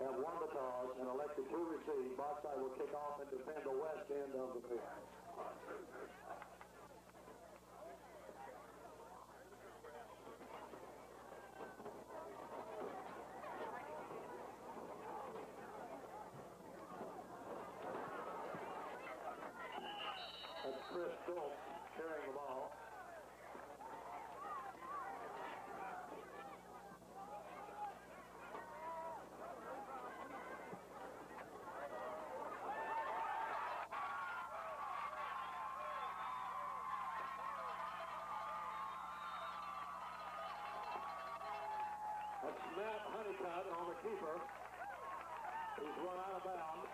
have won the toss and elected to receive. Boston will kick off and defend the west end of the field. That's Chris Schultz carrying the ball. That's Matt on the keeper. He's run out of bounds.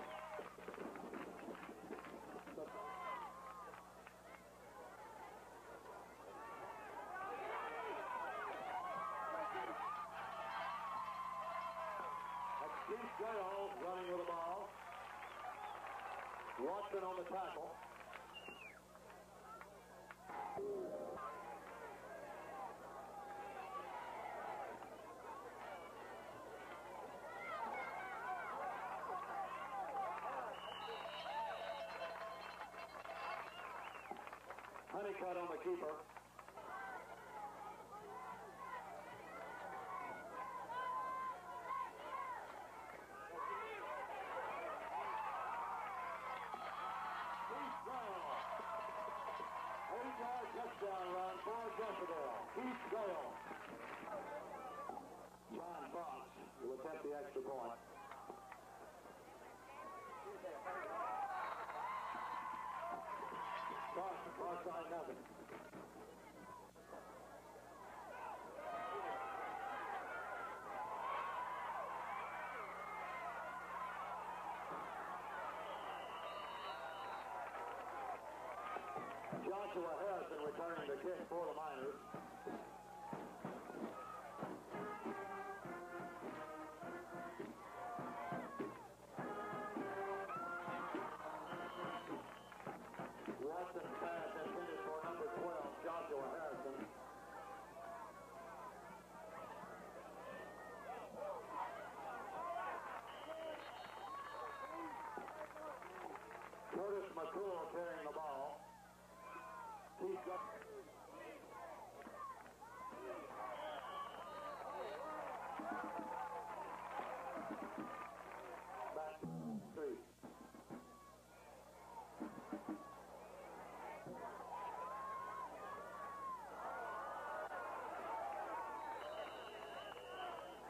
Running with the ball. Watson on the tackle. Honeycutt on the keeper. Touchdown run for Jessieville. Keith Gale. John Fox will attempt the extra point. Far side nothing. Joshua Harrison returning the kick for the Miners. McCool carrying the ball. He's got... Back three.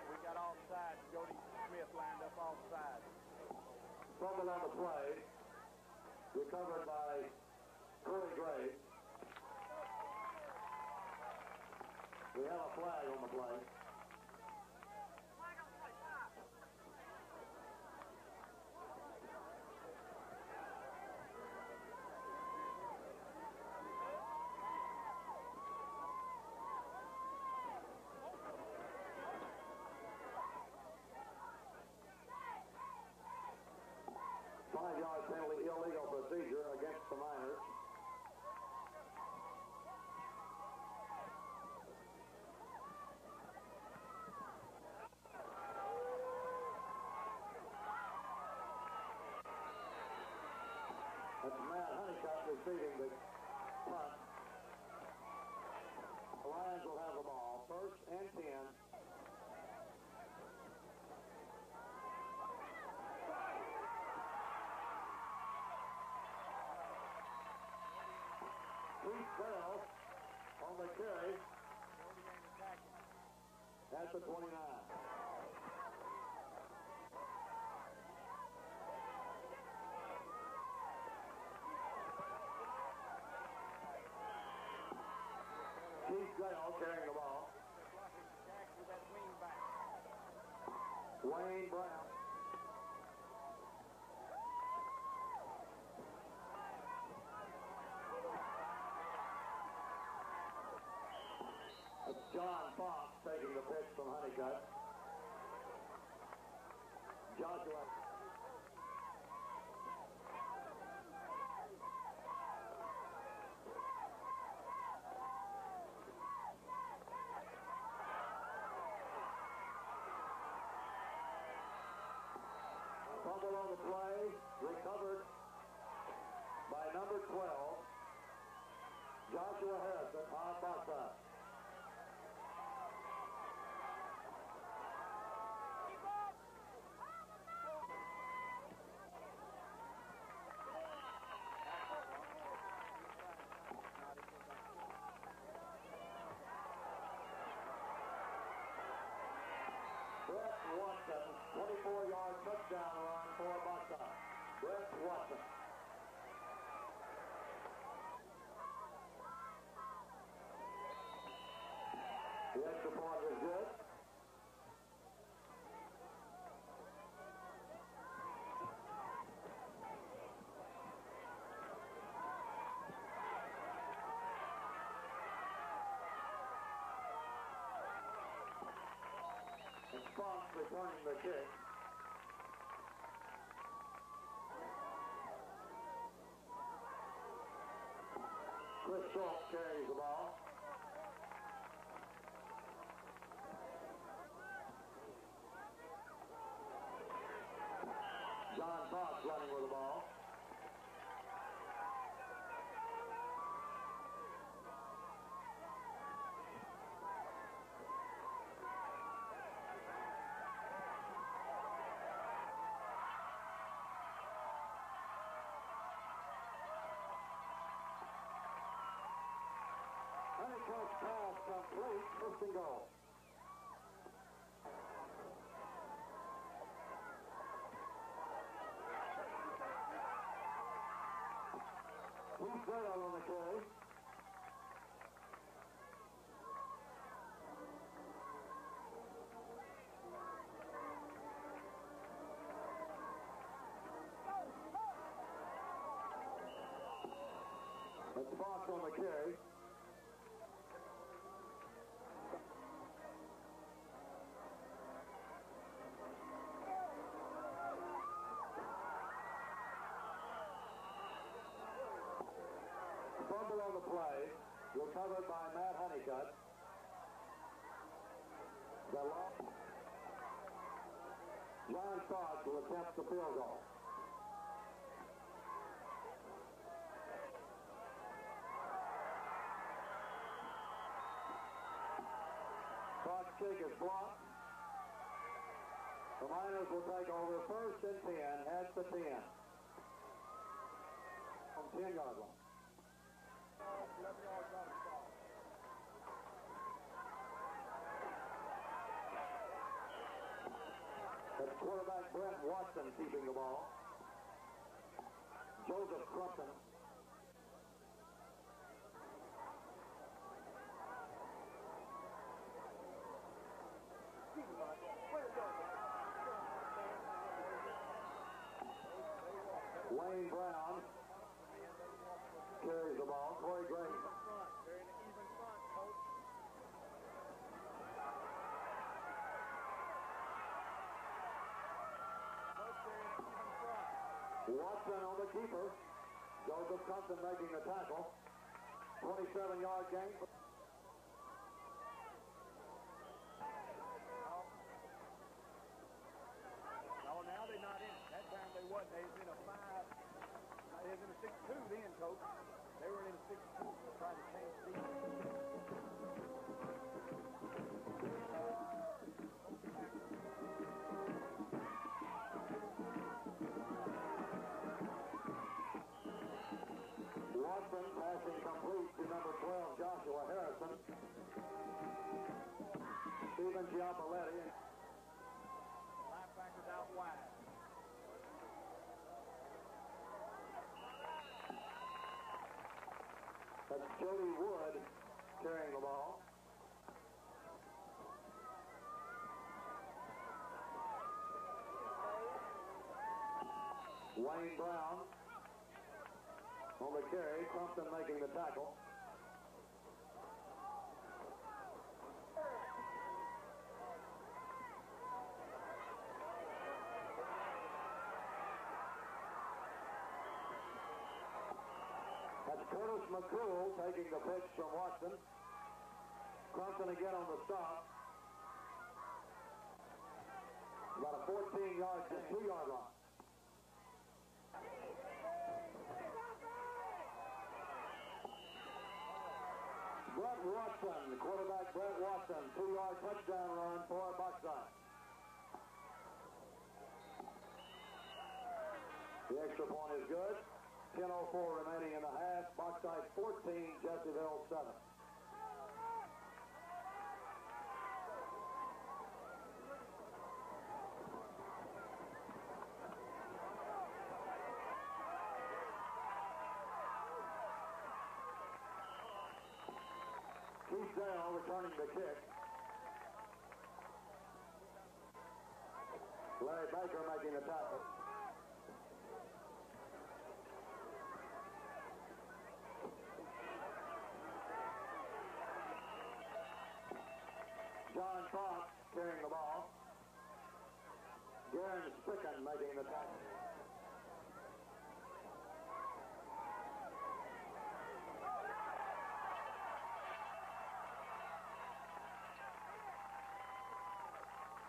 We got offside. Jody Smith lined up offside. Fumble on the play. Recovered by Corey Gray. We have a flag on the play. Five-yard penalty, illegal procedure against the Miners. That's Matt Honeycutt receiving the punt. The Lions will have the ball. First and 10. Keith Bell on the carry ain't the 29. Keith Gale carrying the ball. Wayne Brown. It's John Fox taking the pitch from Honeycutt. Joshua. on the play, recovered by number 12, Joshua Harrison, on box side. Brett Watson, 24-yard touchdown run for Bauxite. Brett Watson. The extra point is good. Spunk returning the kick. Chris Schultz carries the ball. John Fox running with the ball. Honeycutt's complete, first and goal. Heath Bell on the carry. That's. On the play, recovered by Matt Honeycutt. The. John Fox will attempt the field goal. Fox kick is blocked. The Miners will take over first and 10 at the 10. On 10 yard line. 11 yards out of the ball. Quarterback Brent Watson keeping the ball. Joseph Crumpton. Wayne Brown carries the ball. Corey Gray Front. They're in an even front, coach. Coach, they're in an even front. Watson on the keeper. Joseph Thompson making the tackle. 27 yard gain. Joshua Harrison. Stephen Giapoletti. Linebackers out wide. That's Jody Wood carrying the ball. Wayne Brown on the carry. Crumpton making the tackle. Curtis McCool taking the pitch from Watson. Clemson again on the stop. About a 14 yard to 2 yard line. Brett Watson, quarterback Brett Watson, two yard touchdown run for Bauxite. The extra point is good. 10.04 remaining in the half. Bauxite 14, Jessieville 7. Keith Dale returning the kick. Larry Baker making the tackle. Fox carrying the ball. Garen Spicken making the tackle.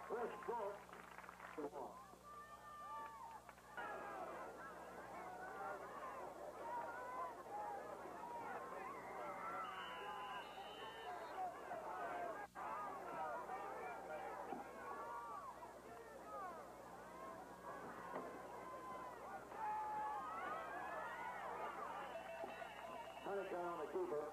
Chris Brooks, On the keeper.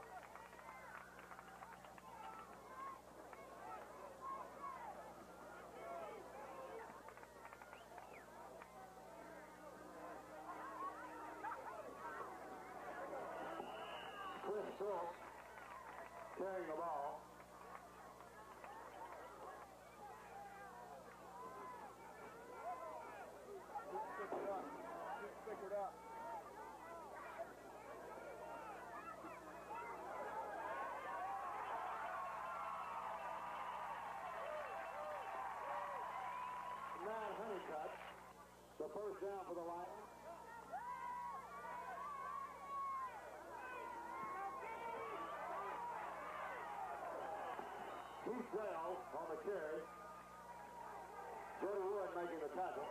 Chris Brooks carrying the ball. Just pick it up. Just pick it up. Matt Honeycutt, the first down for the Lions. Keith Dale on the carry. Jody Wood making the tackle.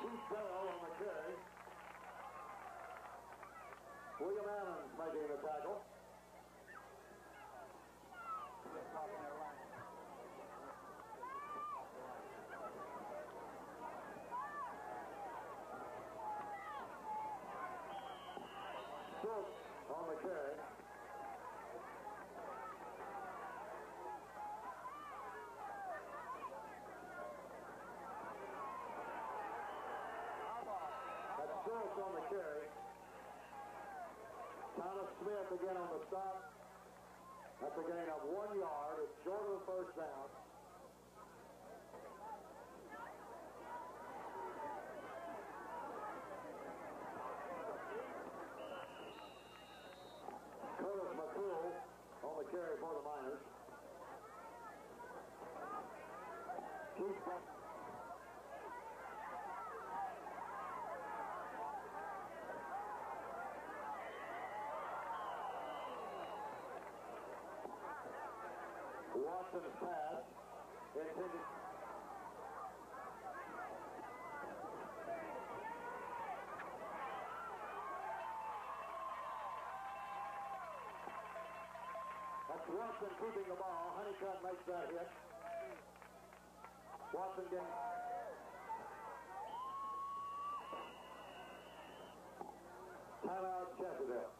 Keith Dale on the carry. William Allen making the tackle. Just popping their line. Schultz That's Schultz on the carry. Thomas Smith again on the stop. That's a gain of one yard. It's short of the first down. Curtis McCool on the carry for the Miners. Keith Buck. Watson's pass intended. That's Watson keeping the ball. Honeycutt makes that hit. Watson getting. Timeout, Jessieville.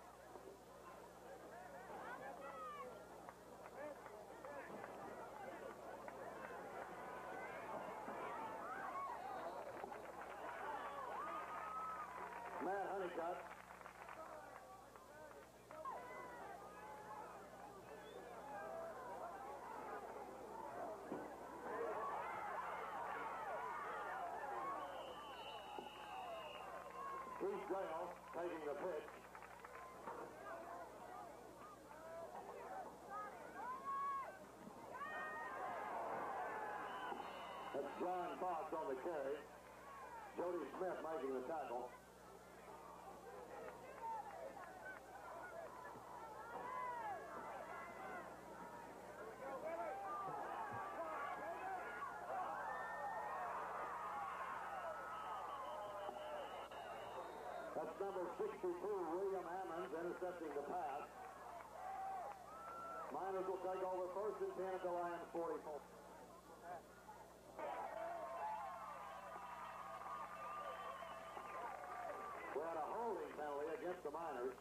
Matt Honeycutt. Dale taking the pitch. That's John Fox on the carry. Jody Smith making the tackle. Number 62, William Ammons, intercepting the pass. Miners will take over first and 10 at the Lions 44. We had a holding penalty against the Miners.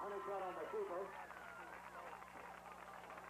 Honeycutt on the keeper. The nine. Oliver's taking care of business. He's coming to his side. Honeycutt pass comes to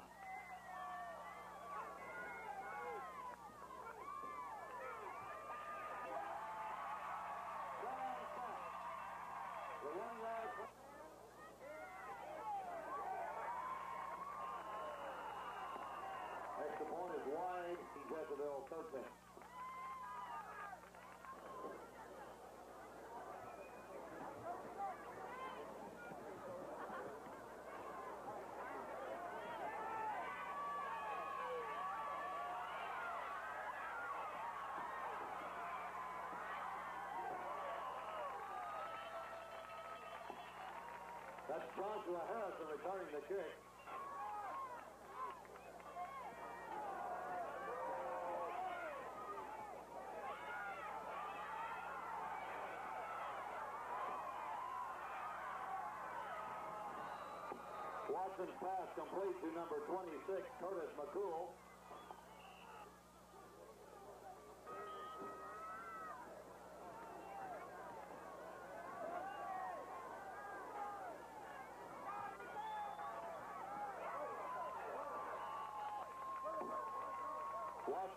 That's Joshua Harrison returning the kick. Watson's pass complete to number 26, Curtis McCool.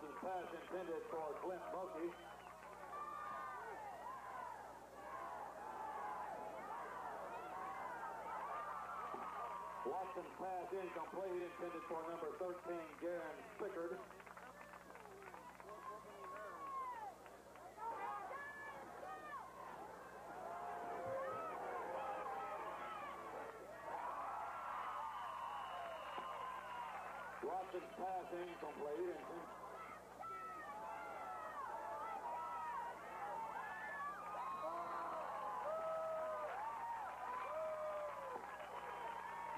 Watson's pass intended for Clint Bucky. Watson's pass incomplete, intended for number 13, Garen Spickard. Watson's pass incomplete, intended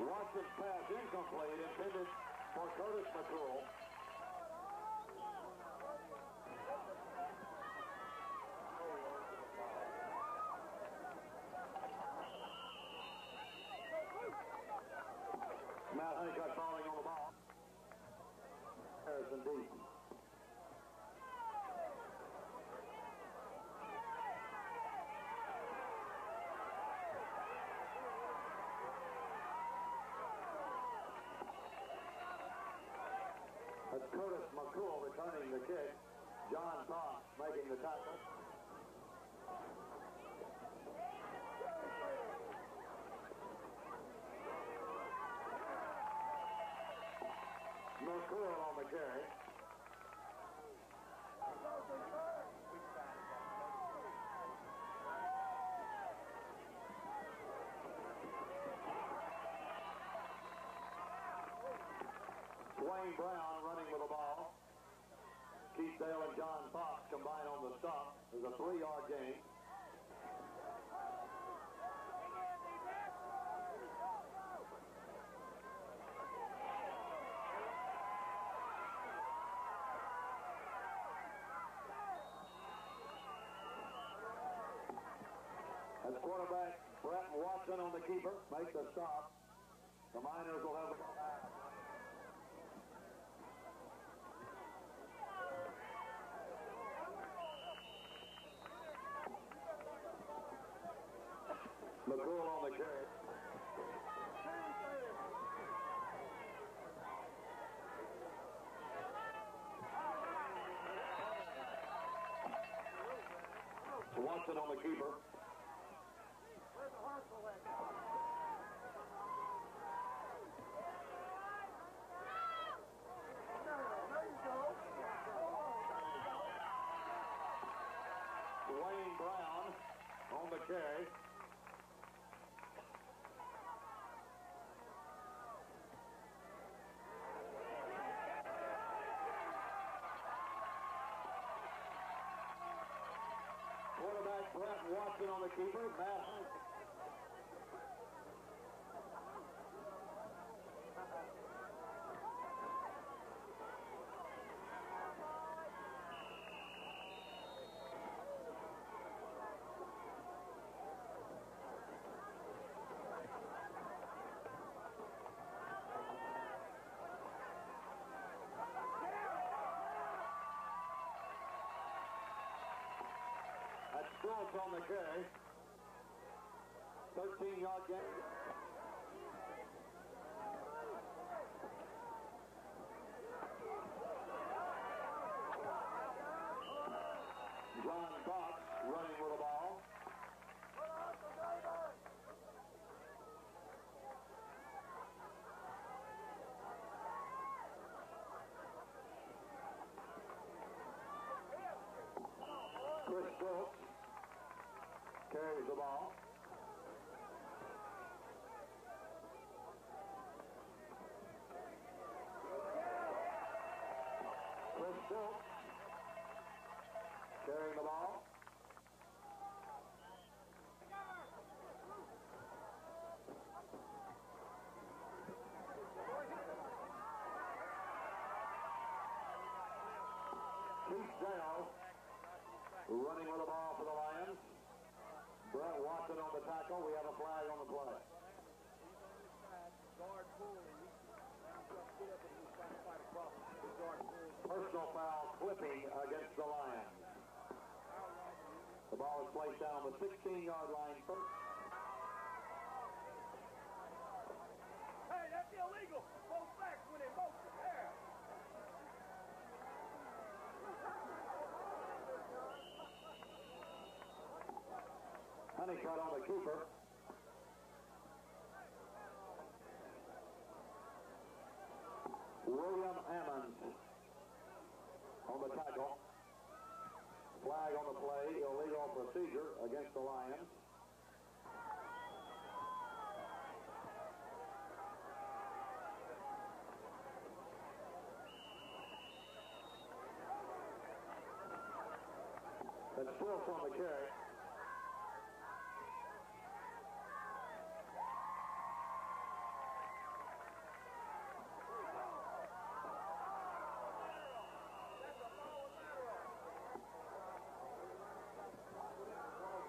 Watson's pass incomplete, intended for Curtis McCool. Matt Honeycutt falling on the ball. Harrison deep. That's Curtis McCool returning the kick. John Fox making the tackle. McCool on the carry. Wayne Brown running with the ball. And John Fox combine on the stop. There's a three-yard gain. As quarterback Brett Watson on the keeper, makes the stop. The Miners will have the McCool on the. Watson on the keeper. The. Wayne Brown carry. Quarterback Brett Watson on the keeper. Matt Hunt. On the carry. 13-yard gain. John Fox running with the ball. Chris Schultz carries the ball. Chris Schultz carrying the ball. Keith Dale running with the ball for the Lions. Brett Watson on the tackle. We have a flag on the play. Personal foul clipping against the Lions. The ball is placed down the 16-yard line first. Hey, that's illegal. Honeycutt on the keeper. William Hammond on the tackle. Flag on the play, illegal procedure against the Lions. That's still from the carry.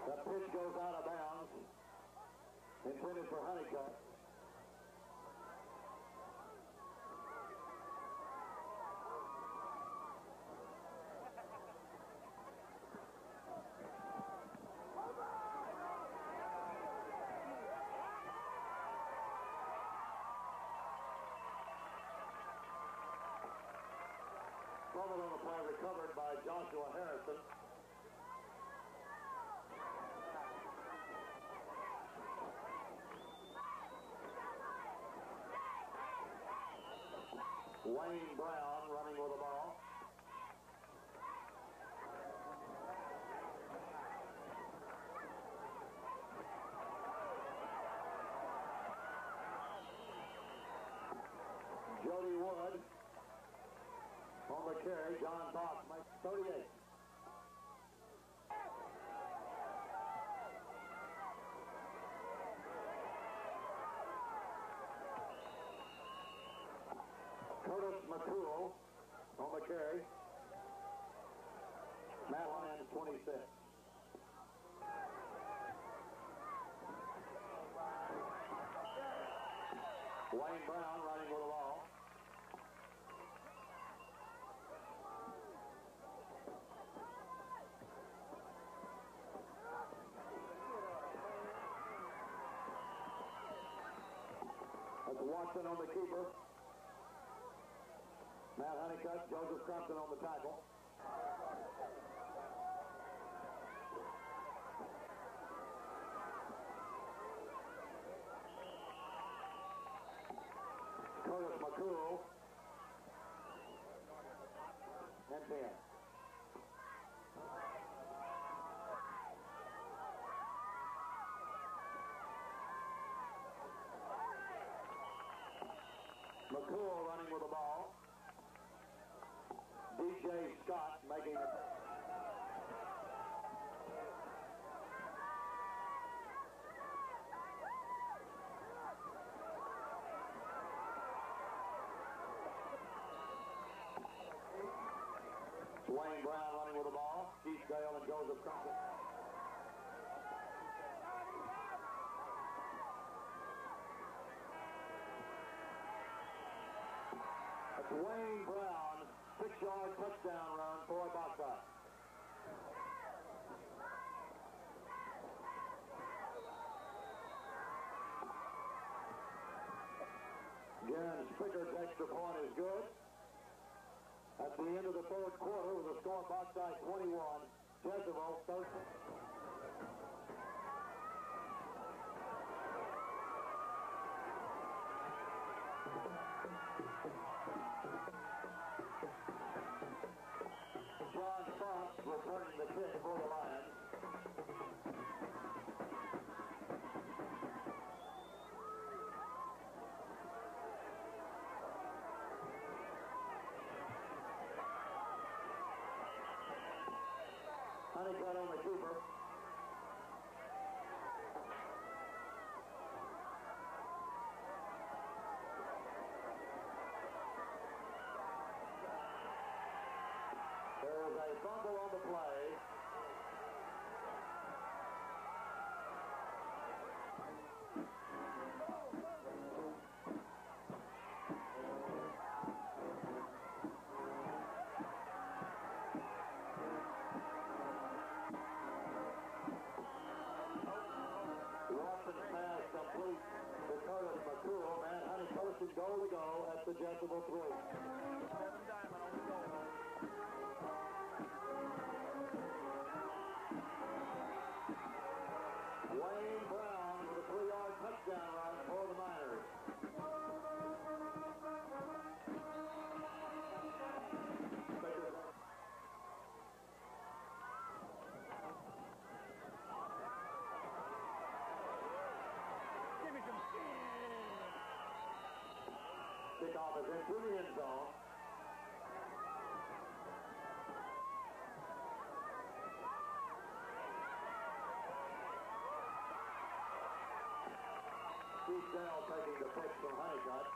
That pitch goes out of bounds. Intended for Honeycutt. Fumble on recovered by Joshua Harrison. Wayne Brown running with the ball. Jody Wood on the carry. John Fox makes 38. On the carry. Matt Lyons, 26. Wayne Brown running with the ball. That's Watson on the keeper. Matt Honeycutt, Joseph Crumpton on the tackle. Curtis McCool. And Ben. McCool running with the ball. DJ Scott making it. Wayne Brown running with the ball. Keith Dale and Joseph Crockett. Wayne Brown, six-yard touchdown run for Bauxite. Again, Spicker's extra point is good. At the end of the third quarter, with the score Bauxite 21, Jessieville 13. Kick for the Lions. Honeycutt on the keeper. There is a fumble on the play. Should goal to go at the Jessieville 3. Kickoff is into the end zone. Steve Dale taking the pitch from Honeycutt.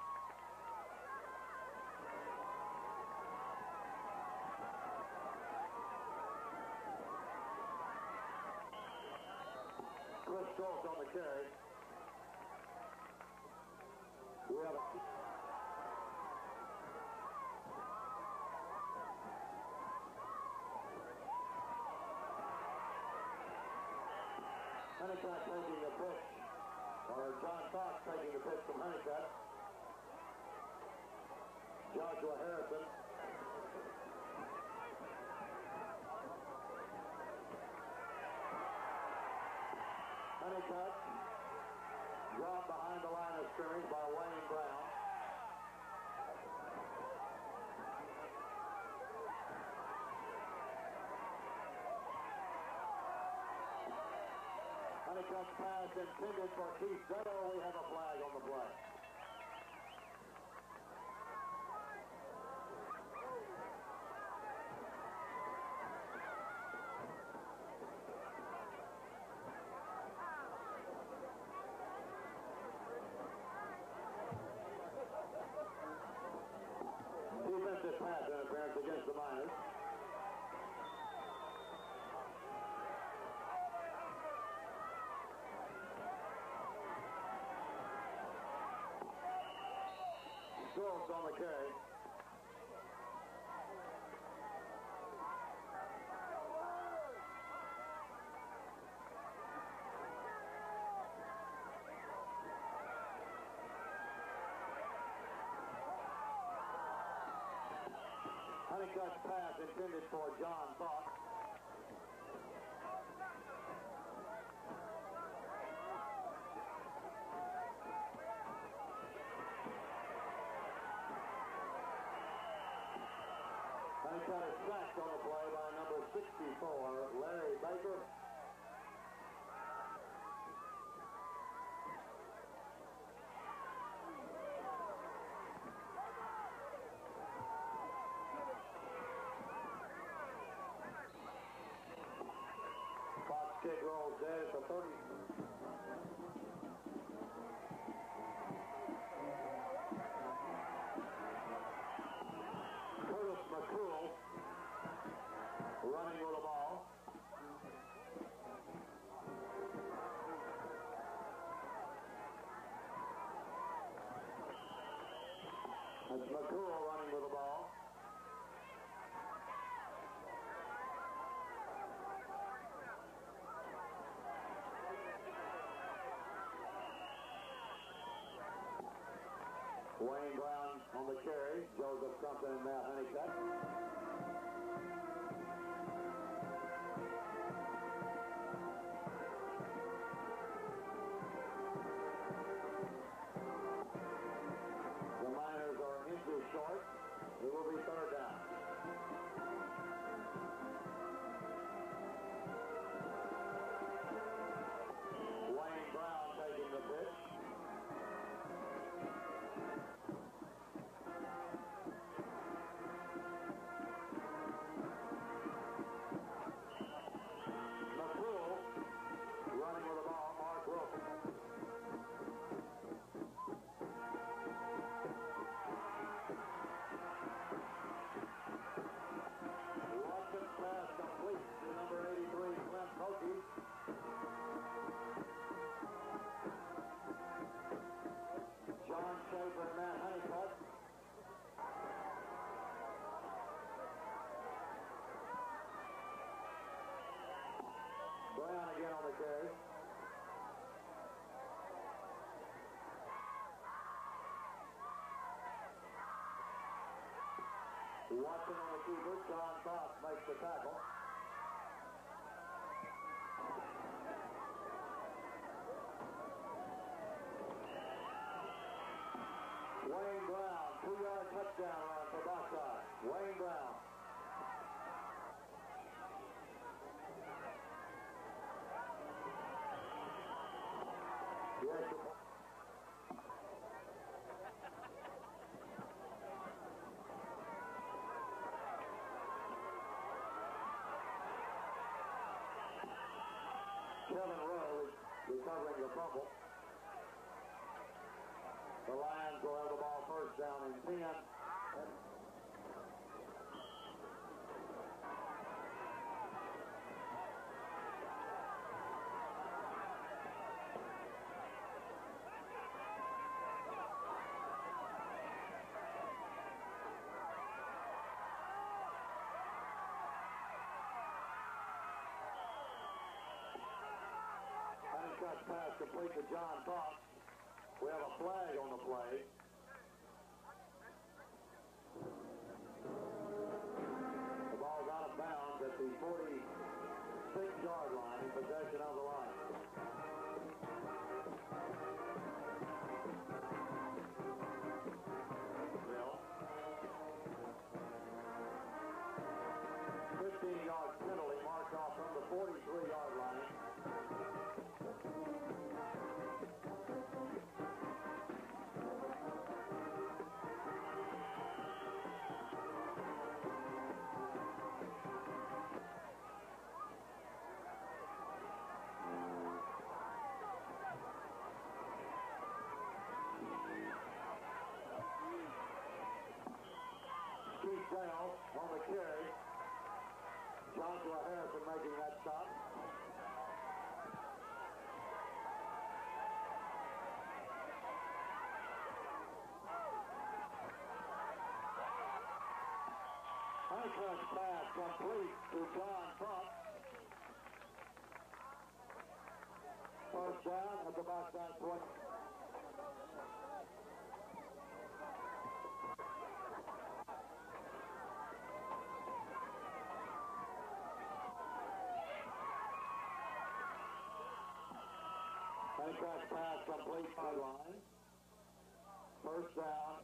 Chris Schultz on the carry. We have a Honeycutt taking the pitch, or John Fox taking the pitch from Honeycutt. Joshua Harrison. Honeycutt dropped behind the line of scrimmage by Wayne Brown. Honeycutt's pass intended for Keith Dale. We have a flag on the play. Defensive pass interference against the Miners. Schultz on the carry. Honeycutt's pass intended for John Fox. Got a sack on a play by number 64, Larry Baker. Fox kick rolls dead for 30. Running with the ball. That's McCool running with the ball. Wayne Brown on the carry. Joseph Crumpton and Matt Watson on the keeper. John Fox makes the tackle. Wayne Brown, two-yard touchdown run for Bauxite. Wayne Brown. The extra point. Kevin Rowe is recovering the fumble. The Lions will have the ball first down and 10. Honeycutt pass complete to John Fox. We have a flag on the play. The ball's out of bounds at the 46-yard line in possession of the line. Bill. 15-yard penalty marked off from the 43-yard line. Keith Dale on the carry. Joshua Harrison making that stop. Honeycutt's pass complete to John Fox. First down at the backside point. Honeycutt's pass complete sideline. First down